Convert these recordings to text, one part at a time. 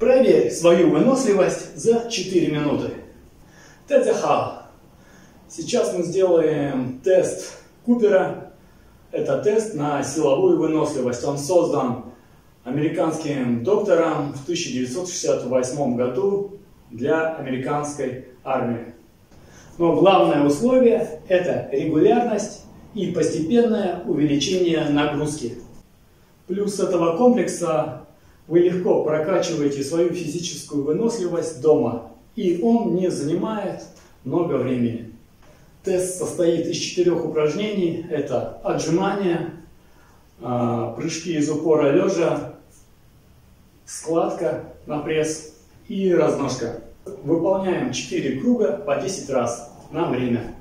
Проверь свою выносливость за 4 минуты. ТЦХ. Сейчас мы сделаем тест Купера. Это тест на силовую выносливость. Он создан американским доктором в 1968 году для американской армии. Но главное условие – это регулярность и постепенное увеличение нагрузки. Плюс этого комплекса вы легко прокачиваете свою физическую выносливость дома, и он не занимает много времени. Тест состоит из четырех упражнений. Это отжимания, а, прыжки из упора лежа, складка на пресс и разножка. Выполняем 4 круга по 10 раз на время.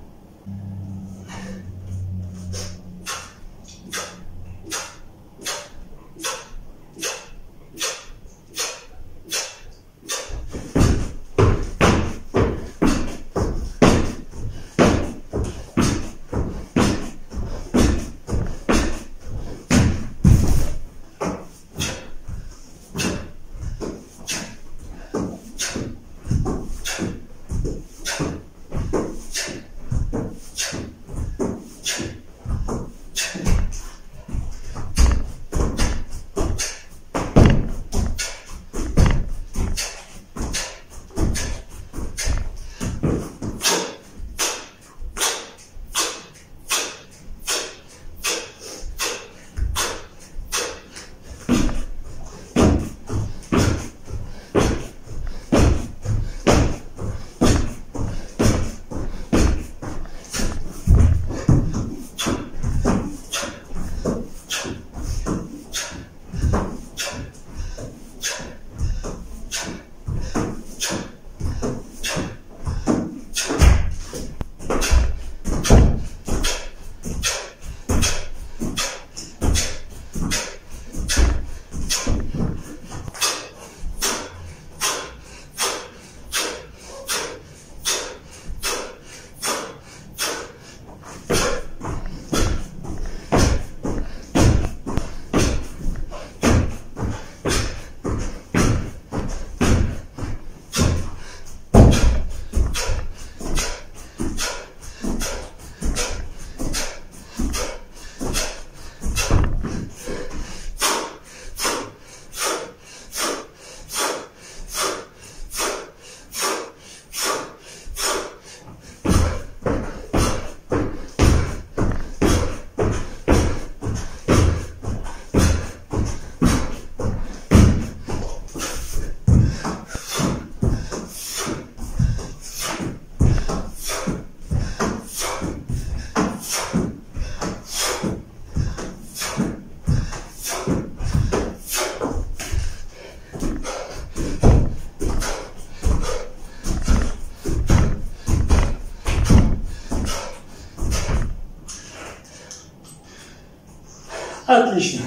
Отлично.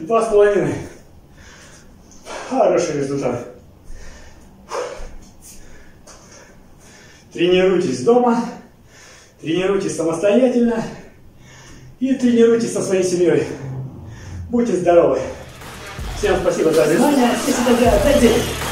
Два с половиной. Хороший результат. Тренируйтесь дома, тренируйтесь самостоятельно и тренируйтесь со своей семьей. Будьте здоровы. Всем спасибо за внимание. Всем до